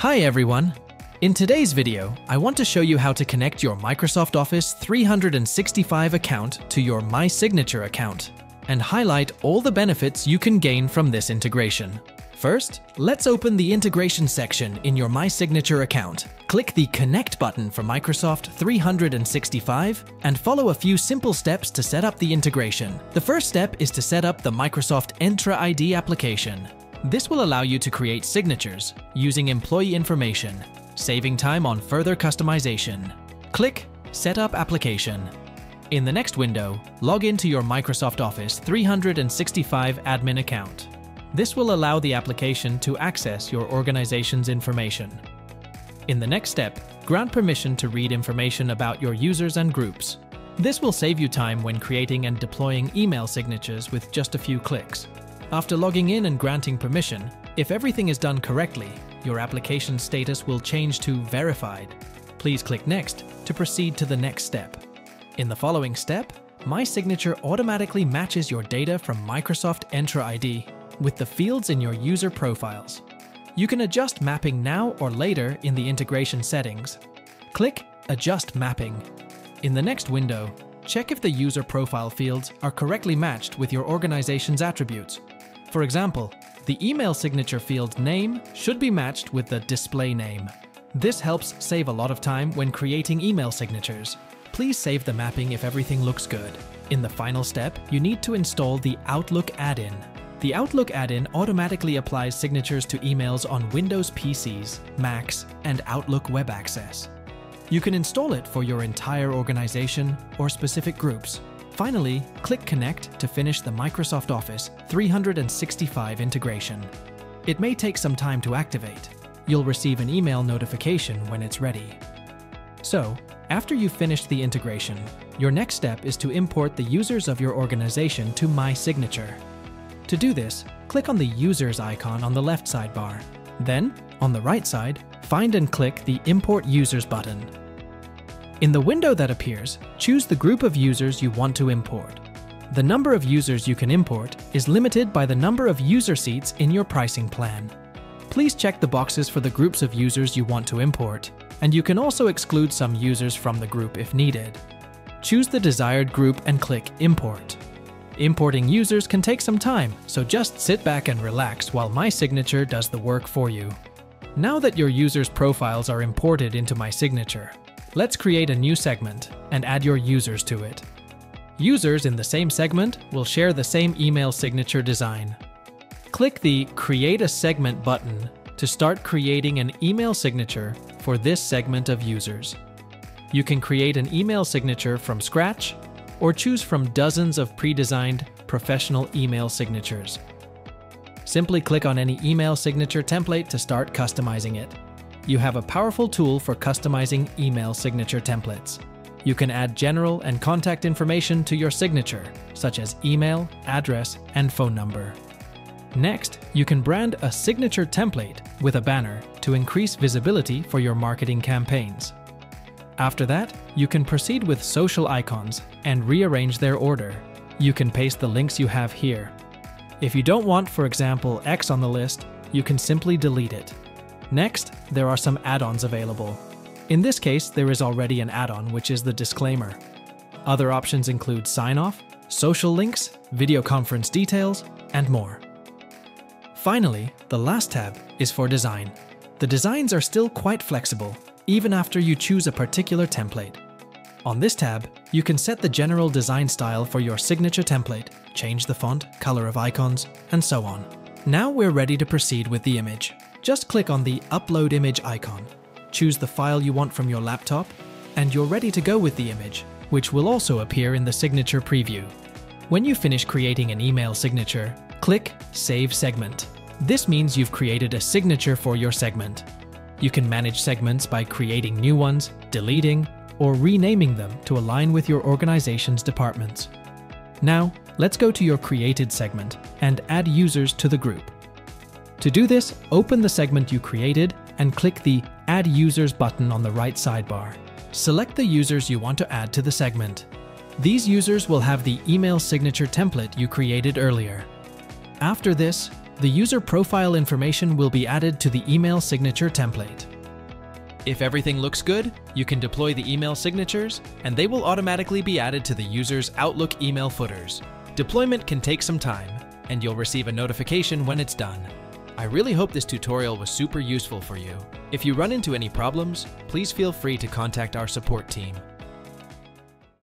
Hi everyone! In today's video, I want to show you how to connect your Microsoft Office 365 account to your My Signature account and highlight all the benefits you can gain from this integration. First, let's open the integration section in your My Signature account. Click the Connect button for Microsoft 365 and follow a few simple steps to set up the integration. The first step is to set up the Microsoft Entra ID application. This will allow you to create signatures using employee information, saving time on further customization. Click Set up application. In the next window, log into your Microsoft Office 365 admin account. This will allow the application to access your organization's information. In the next step, grant permission to read information about your users and groups. This will save you time when creating and deploying email signatures with just a few clicks. After logging in and granting permission, if everything is done correctly, your application status will change to Verified. Please click Next to proceed to the next step. In the following step, My Signature automatically matches your data from Microsoft Entra ID with the fields in your user profiles. You can adjust mapping now or later in the integration settings. Click Adjust Mapping. In the next window, check if the user profile fields are correctly matched with your organization's attributes. For example, the email signature field name should be matched with the display name. This helps save a lot of time when creating email signatures. Please save the mapping if everything looks good. In the final step, you need to install the Outlook add-in. The Outlook add-in automatically applies signatures to emails on Windows PCs, Macs, and Outlook Web Access. You can install it for your entire organization or specific groups. Finally, click Connect to finish the Microsoft Office 365 integration. It may take some time to activate. You'll receive an email notification when it's ready. So, after you've finished the integration, your next step is to import the users of your organization to My Signature. To do this, click on the Users icon on the left sidebar. Then, on the right side, find and click the Import Users button. In the window that appears, choose the group of users you want to import. The number of users you can import is limited by the number of user seats in your pricing plan. Please check the boxes for the groups of users you want to import, and you can also exclude some users from the group if needed. Choose the desired group and click Import. Importing users can take some time, so just sit back and relax while My Signature does the work for you. Now that your users' profiles are imported into My Signature, let's create a new segment and add your users to it. Users in the same segment will share the same email signature design. Click the Create a Segment button to start creating an email signature for this segment of users. You can create an email signature from scratch or choose from dozens of pre-designed professional email signatures. Simply click on any email signature template to start customizing it. You have a powerful tool for customizing email signature templates. You can add general and contact information to your signature, such as email, address, and phone number. Next, you can brand a signature template with a banner to increase visibility for your marketing campaigns. After that, you can proceed with social icons and rearrange their order. You can paste the links you have here. If you don't want, for example, X on the list, you can simply delete it. Next, there are some add-ons available. In this case, there is already an add-on, which is the disclaimer. Other options include sign-off, social links, video conference details, and more. Finally, the last tab is for design. The designs are still quite flexible, even after you choose a particular template. On this tab, you can set the general design style for your signature template, change the font, color of icons, and so on. Now we're ready to proceed with the image. Just click on the Upload Image icon choose the file you want from your laptop, and you're ready to go with the image, which will also appear in the signature preview. When you finish creating an email signature, click Save Segment. This means you've created a signature for your segment. You can manage segments by creating new ones, deleting, or renaming them to align with your organization's departments. Now, let's go to your created segment and add users to the group. To do this, open the segment you created and click the Add Users button on the right sidebar. Select the users you want to add to the segment. These users will have the email signature template you created earlier. After this, the user profile information will be added to the email signature template. If everything looks good, you can deploy the email signatures, and they will automatically be added to the user's Outlook email footers. Deployment can take some time, and you'll receive a notification when it's done. I really hope this tutorial was super useful for you. If you run into any problems, please feel free to contact our support team.